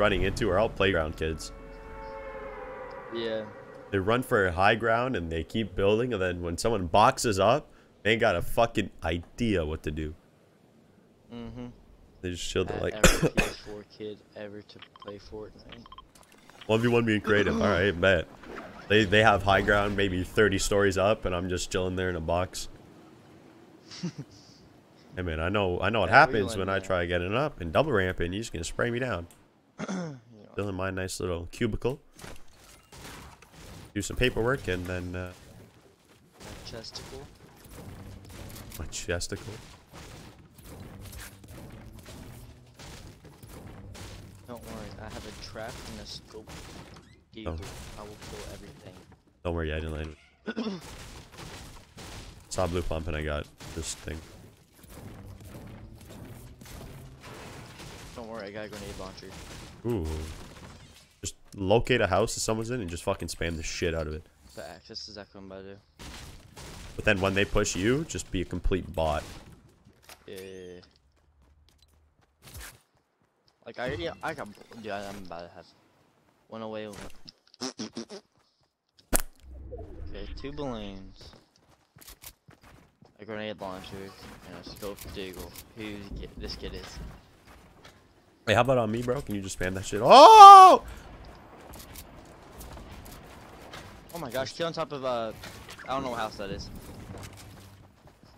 running into are all playground kids. Yeah. They run for a high ground and they keep building, and then when someone boxes up, they ain't got a fucking idea what to do. Mm-hmm. They just chill there like every PS4 kid ever to play Fortnite. one v one being creative. All right, bet. They they have high ground, maybe thirty stories up, and I'm just chilling there in a box. hey man, I know I know what Yeah, happens when I try getting up and double ramping. You're just gonna spray me down. Still in my nice little cubicle. Do some paperwork and then uh, chesticle. my chesticle. Don't worry, I have a trap and a scope. Oh. I will kill everything. Don't worry, I didn't land. it. Saw blue pump and I got this thing. Worry, I got a grenade launcher. Ooh. Just locate a house that someone's in and just fucking spam the shit out of it. Facts. That's exactly what I'm about to do. But then when they push you, just be a complete bot. Yeah. Like I already, I got, yeah, I'm about to have one away. One. Okay, two balloons, a grenade launcher, and a scope deagle. Who this kid is? Hey, how about on me, bro? Can you just spam that shit? Oh! Oh my gosh, kill on top of uh, I don't know what house that is.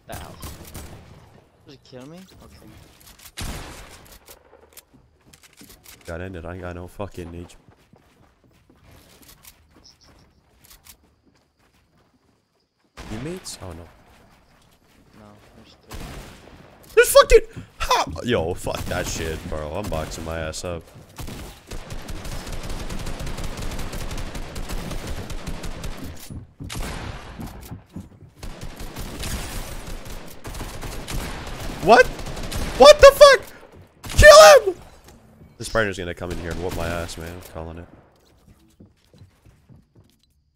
That house. Was it kill me? Okay. Got ended. I got no fucking H. Teammates? Oh no. No, there's three. There's fucking. Yo, fuck that shit, bro. I'm boxing my ass up. What? What the fuck? Kill him! This partner's gonna come in here and whoop my ass, man. I'm calling it.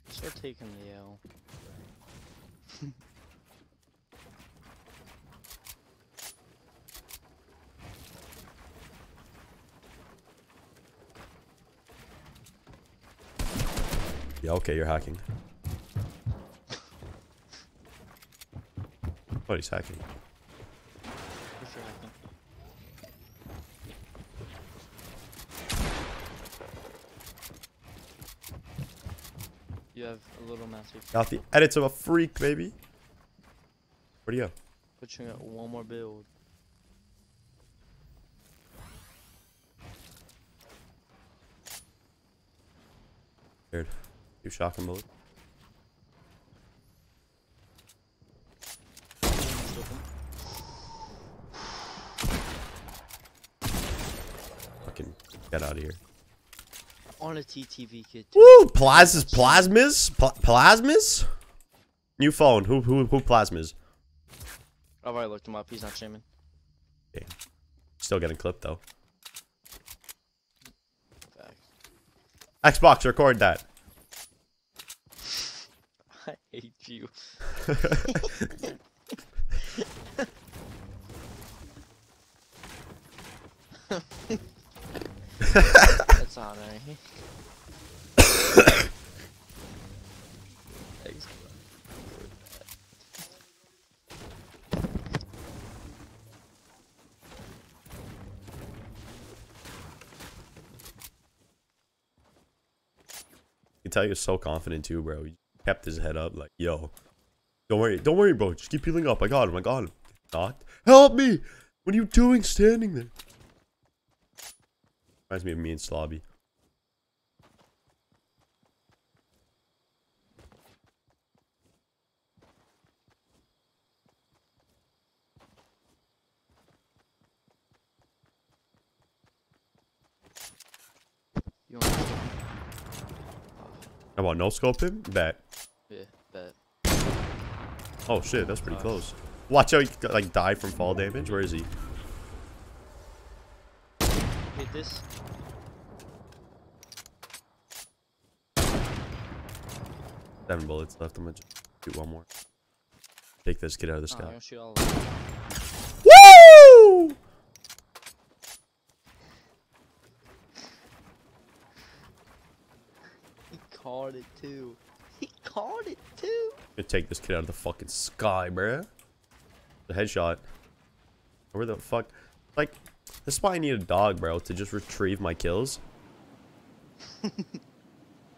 Start taking the L. Yeah, okay, you're hacking. What, he's hacking? You have a little massive. Got the edits of a freak, baby. Where'd you go? Put you at one more build. Scared. You shotgun bullet. Fucking get out of here. On a TTV kid. Woo! Plasmas, plasmas, Pl- plasmas. New phone. Who who who plasmas? I've already looked him up. He's not streaming. Still getting clipped though. Xbox, record that. Hate you. That's honoring. Thanks. You can tell you're so confident too, bro. Kept his head up, like, yo, don't worry, don't worry, bro. Just keep healing up. I got him. I got him. Not. Help me! What are you doing standing there? Reminds me of me and Slobby. You want no scope him? Bet. Oh shit, that's pretty close. Watch out, he like die from fall damage. Where is he? Hit this. Seven bullets left. I'm gonna shoot one more. Take this kid out of the Oh, sky. gonna shoot all of them. Woo! called it too. He caught it too. Gonna take this kid out of the fucking sky, bruh. The headshot. Where the fuck? Like, this is why I need a dog, bro, to just retrieve my kills.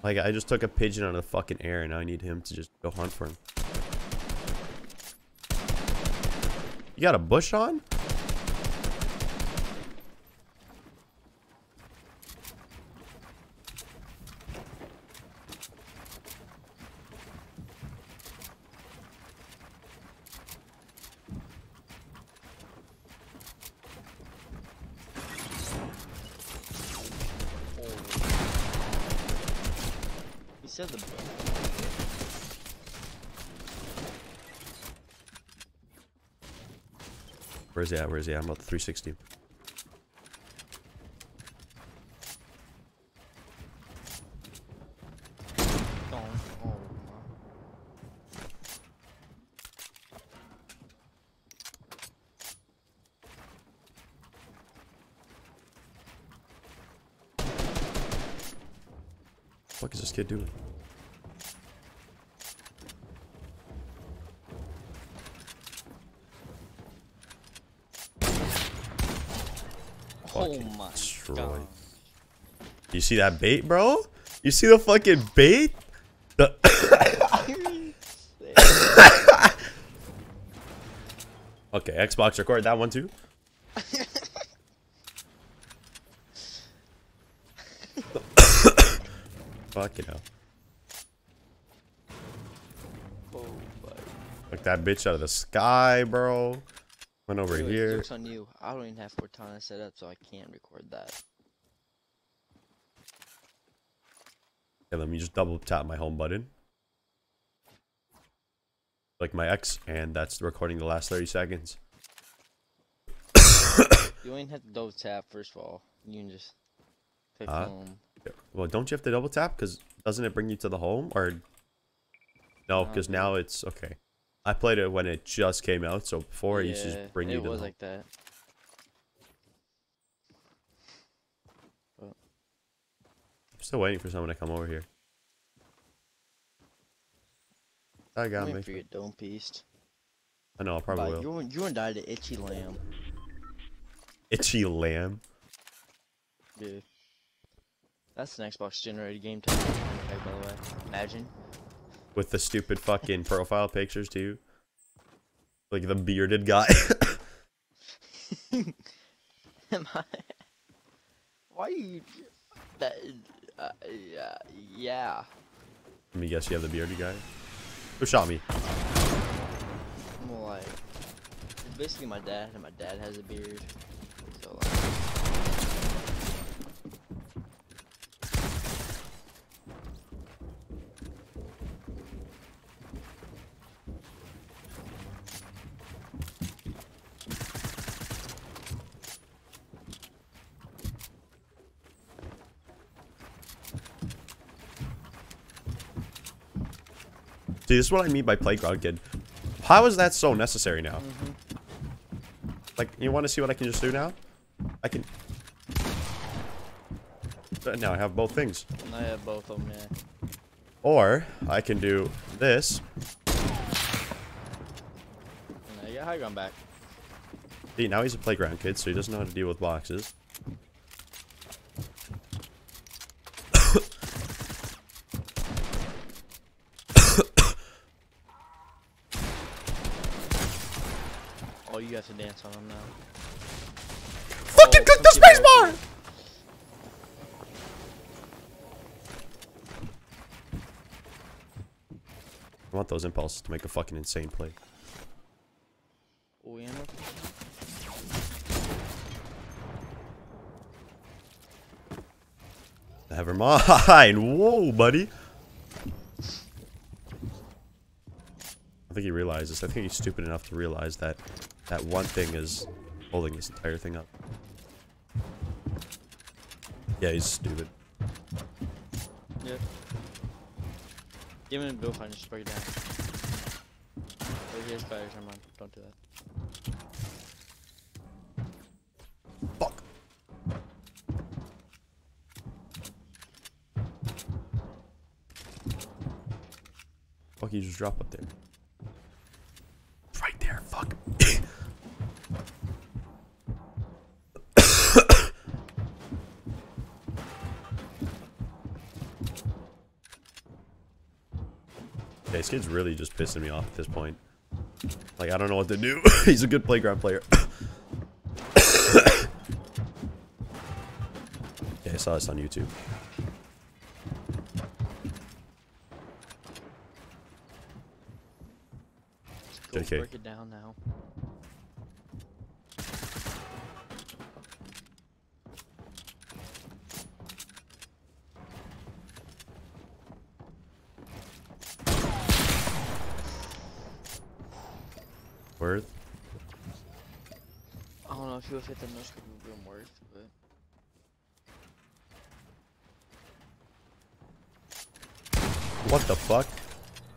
like, I just took a pigeon out of the fucking air, and now I need him to just go hunt for him. You got a bush on? He said the. Where's he at? Where's he at? I'm about the 360. Oh, oh my. fuck is this kid doing? You see that bait, bro? You see the fucking bait? The okay, Xbox record that one too. Fuck it know. oh my. That bitch out of the sky, bro. Went over here. On you. I don't even have Cortana set up, so I can't record that. Okay, let me just double tap my home button. Like my X, and that's recording the last 30 seconds. You don't have to double tap, first of all. You can just click Huh? home. Well, don't you have to double tap? Because doesn't it bring you to the home? Or no, Uh, because no. now it's okay. I played it when it just came out, so before it used to just bring you to was the like that. home. I'm still waiting for someone to come over here. I got me. for your dome piece. I know, I probably But will. you you and died to itchy lamb. Itchy lamb. Dude. That's an Xbox generated game type. Okay, by the way. Imagine. With the stupid fucking profile pictures, too. Like the bearded guy. Am I? Why are you? That? Uh, yeah. Yeah. Let me guess you have the bearded guy. Who shot me? I'm like, it's basically my dad, and my dad has a beard. So like, See, this is what I mean by playground kid. How is that so necessary now? Like, you want to see what I can just do now? I can... Uh, Now I have both things. I have both of them. Yeah. Or, I can do this. And I got high ground back. See, now he's a playground kid, so he doesn't know how to deal with boxes. Oh, you have to dance on them now. Fucking Oh, click the some people spacebar! I want those impulses to make a fucking insane play. Oh, yeah. no. Never mind. Whoa, buddy. I think he realizes. I think he's stupid enough to realize that that one thing is holding this entire thing up. Yeah, he's stupid. Yeah. Give him a bill fine, just break it down. Oh, he has spiders, never mind. Don't do that. Fuck. Fuck, you just drop up there. It's right there. Fuck. Okay, this kid's really just pissing me off at this point. Like, I don't know what to do. He's a good playground player. yeah, I saw this on YouTube. Go break it down now. Word. I don't know if you have hit the most scope would have been worth, but What the fuck?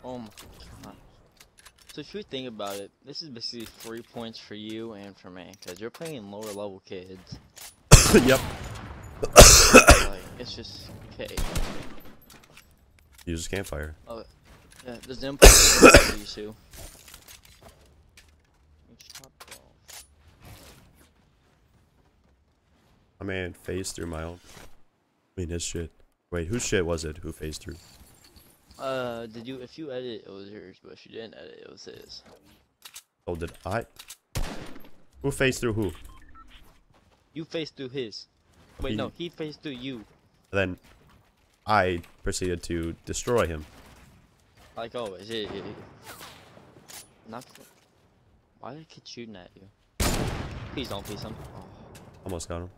oh my god. So if you think about it, this is basically three points for you and for me, because you're playing lower level kids. yep. like, it's just okay. Use campfire. Oh, Yeah, there's the input you two. My man phased through my own. I mean, his shit. Wait, whose shit was it? Who phased through? Uh, did you? If you edit, it was yours, but if you didn't edit, it was his. Oh, did I? Who phased through who? You faced through his. Wait, He- no, he faced through you. Then I proceeded to destroy him. Like always. Yeah, yeah, yeah. Not. Why did I keep shooting at you? Please don't, please don't. Oh. Almost got him.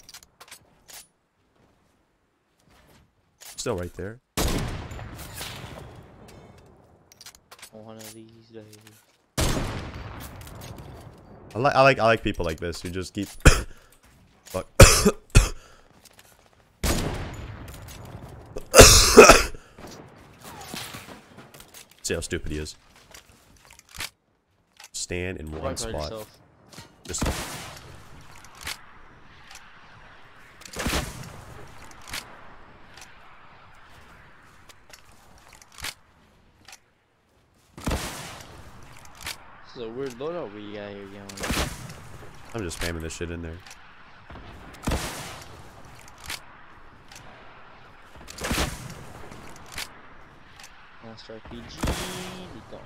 Still right there. One of these days. I like I like I like people like this who just keep Fuck. See how stupid he is. Stand in one spot. yourself. Just This is a weird loadout we got here going. I'm just spamming this shit in there. Monster RPG. be gone.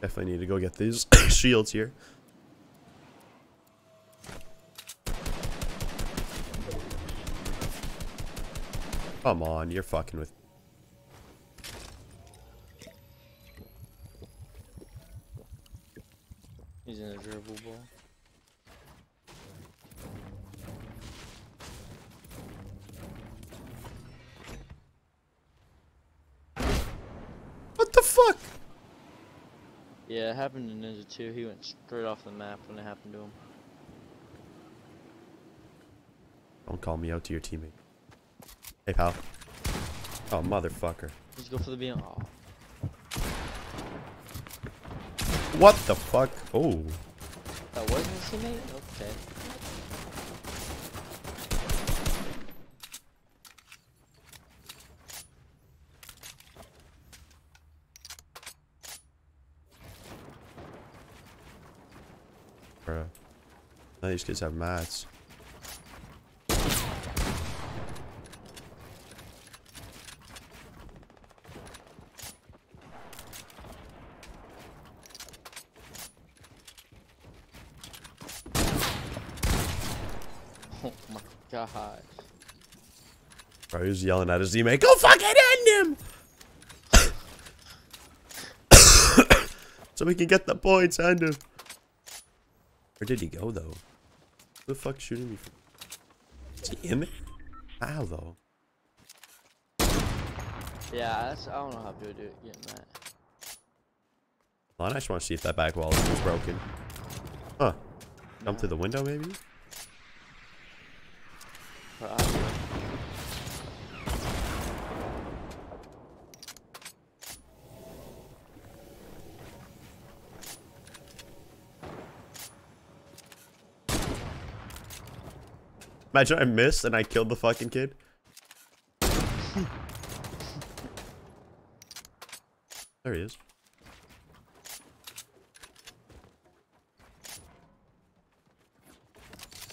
Definitely need to go get these shields here. Come on, you're fucking with. He's in a dribble ball. What the fuck? Yeah, it happened to Ninja too. He went straight off the map when it happened to him. Don't call me out to your teammate. Hey, pal. Oh, motherfucker. Just go for the beam. Oh, What the fuck? Oh. that wasn't his teammate? Okay. Bruh. These kids have mats. Oh my gosh. Bro, he's yelling at his teammate, Go fucking end him! so we can get the points, end him. Where did he go, though? Who the fuck shooting me from? Is he in there? How, though? Yeah, that's, I don't know how people do it getting that. I just want to see if that back wall is broken. Huh. Jump through the window, maybe? Probably. Imagine I missed and I killed the fucking kid. there he is.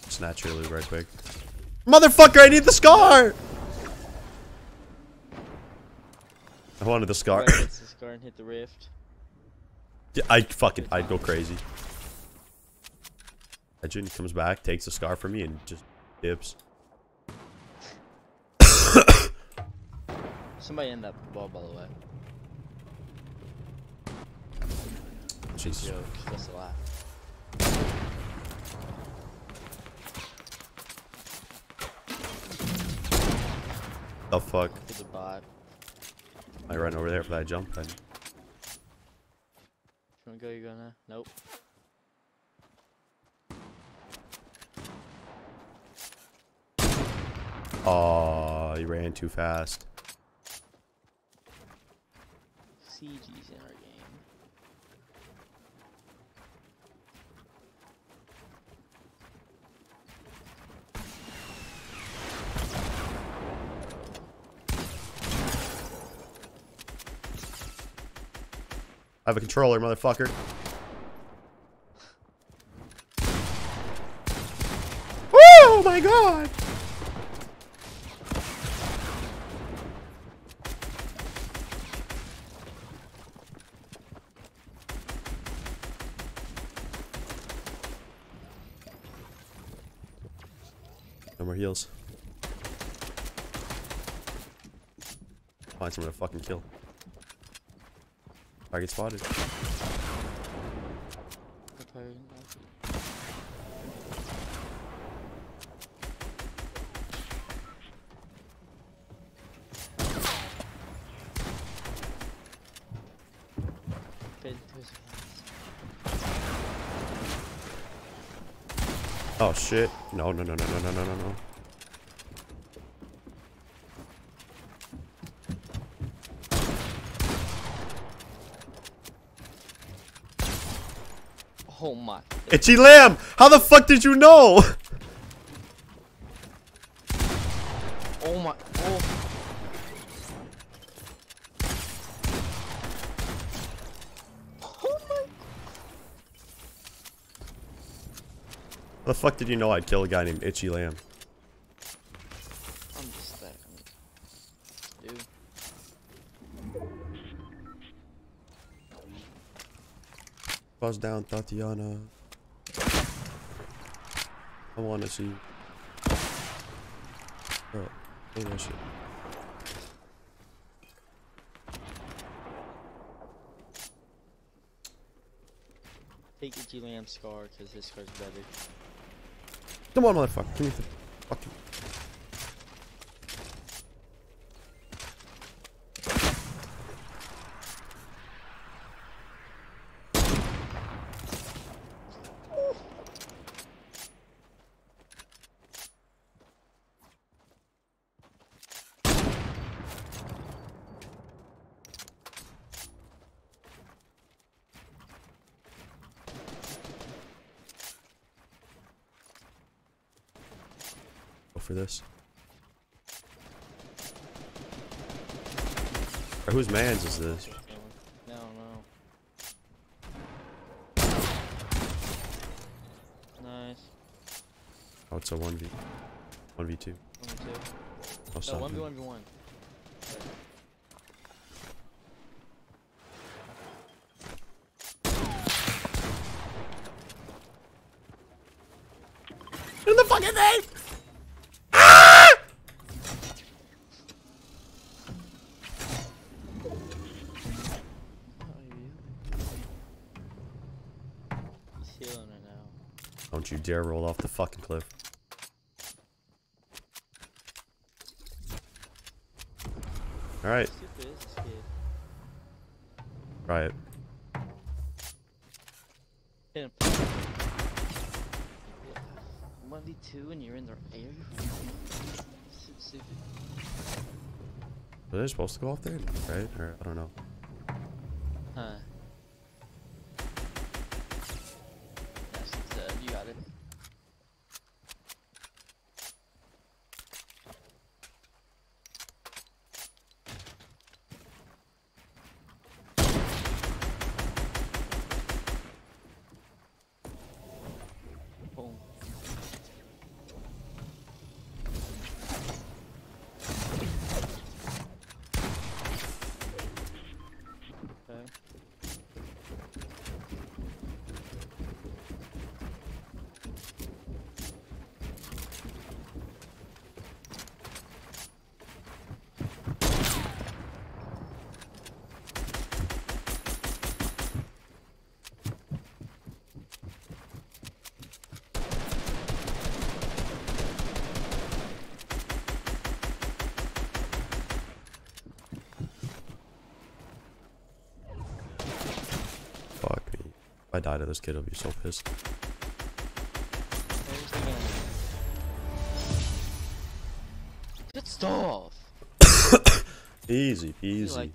Snatch your loot right quick. Motherfucker, I need the scar! I wanted the scar. Right, the scar and hit the rift. Yeah, I fucking, I'd go crazy. He comes back, takes the scar from me, and just dips. Somebody in that ball, by the way. Jesus. Joke, that's a lot. The fuck? To the bot. I ran over there for that jump then. You wanna go, you gonna? Nope. Oh, he ran too fast. CG's in our game. I have a controller, motherfucker. Oh my god! Heals. Find someone to fucking kill. Target spotted. Oh shit. No, no, no, no, no, no, no, no, no. Oh my. Itchy Lamb! How the fuck did you know? Oh my. Oh. Oh my. The fuck did you know I'd kill a guy named Itchy Lamb? I'm just that. Dude. Buzz down, Tatiana. I wanna see. Oh, Bro, look at that shit. Take the G Lamb scar because his scar's better. Come on, motherfucker. Give me the fucking. For this. Or whose man's is this? No, no. Nice. Oh, it's a 1v. 1v2. One, two. Oh, No, stop one v it. one v one. In the fucking thing! Now. Don't you dare roll off the fucking cliff. Alright, it. Hit. One v two and you're in the air. Stupid. Were they supposed to go off there? Right? Or, I don't know. Huh. That's uh, you got it. I die to this kid, I'll be so pissed. Where's the gun? Good stuff. Easy peasy.